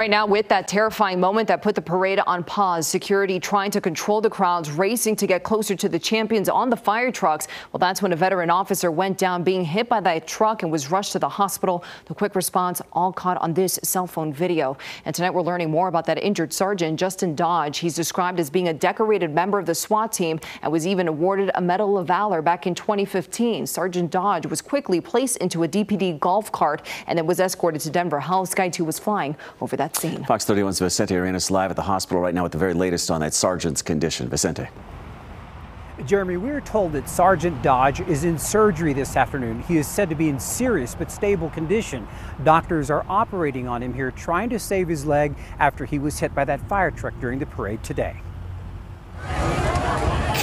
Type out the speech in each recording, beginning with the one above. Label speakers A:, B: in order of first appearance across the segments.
A: Right now, with that terrifying moment that put the parade on pause, security trying to control the crowds racing to get closer to the champions on the fire trucks. Well, that's when a veteran officer went down being hit by that truck and was rushed to the hospital. The quick response all caught on this cell phone video. And tonight we're learning more about that injured sergeant, Justin Dodge. He's described as being a decorated member of the SWAT team and was even awarded a Medal of Valor back in 2015. Sergeant Dodge was quickly placed into a DPD golf cart and then was escorted to Denver Health. Sky 2 was flying over that that scene.
B: Fox 31's Vicente Arenas live at the hospital right now with the very latest on that sergeant's condition. Vicente.
C: Jeremy, we are told that Sergeant Dodge is in surgery this afternoon. He is said to be in serious but stable condition. Doctors are operating on him here, trying to save his leg after he was hit by that fire truck during the parade today.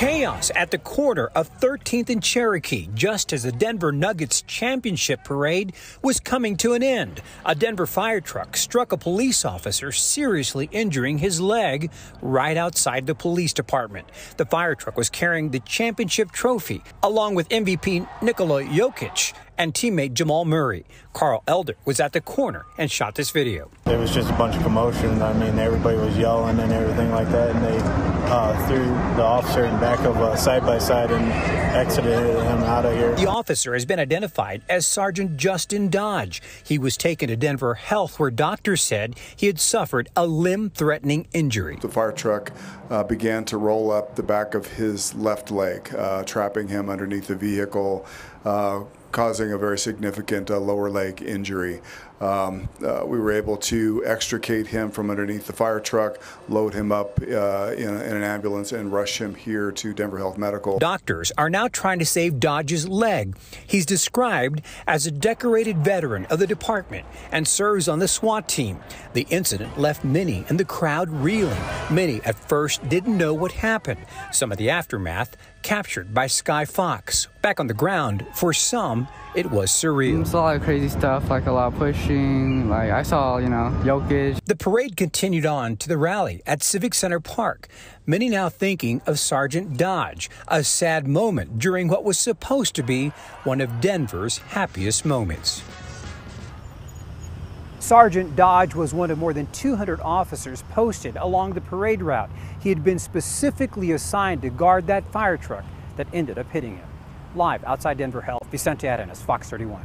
C: Chaos at the corner of 13th and Cherokee just as the Denver Nuggets championship parade was coming to an end. A Denver fire truck struck a police officer, seriously injuring his leg right outside the police department. The fire truck was carrying the championship trophy along with MVP Nikola Jokic and teammate Jamal Murray. Carl Elder was at the corner and shot this video.
D: It was just a bunch of commotion. I mean, everybody was yelling and everything like that, and they uh, threw the officer in back of a side by side and exited him out of here.
C: The officer has been identified as Sergeant Justin Dodge. He was taken to Denver Health, where doctors said he had suffered a limb threatening injury.
E: The fire truck uh, began to roll up the back of his left leg, uh, trapping him underneath the vehicle. Uh, causing a very significant uh, lower leg injury. Um, uh, we were able to extricate him from underneath the fire truck, load him up uh, in, in, an ambulance, and rush him here to Denver Health Medical.
C: Doctors are now trying to save Dodge's leg. He's described as a decorated veteran of the department and serves on the SWAT team. The incident left many in the crowd reeling. Many at first didn't know what happened. Some of the aftermath captured by Sky Fox. Back on the ground, for some, it was surreal.
F: It's a lot of crazy stuff, like a lot of pushing. Like I saw, you know, Jokic.
C: The parade continued on to the rally at Civic Center Park. Many now thinking of Sergeant Dodge, a sad moment during what was supposed to be one of Denver's happiest moments. Sergeant Dodge was one of more than 200 officers posted along the parade route. He had been specifically assigned to guard that fire truck that ended up hitting him. Live outside Denver Health, Vicente Arenas, Fox 31.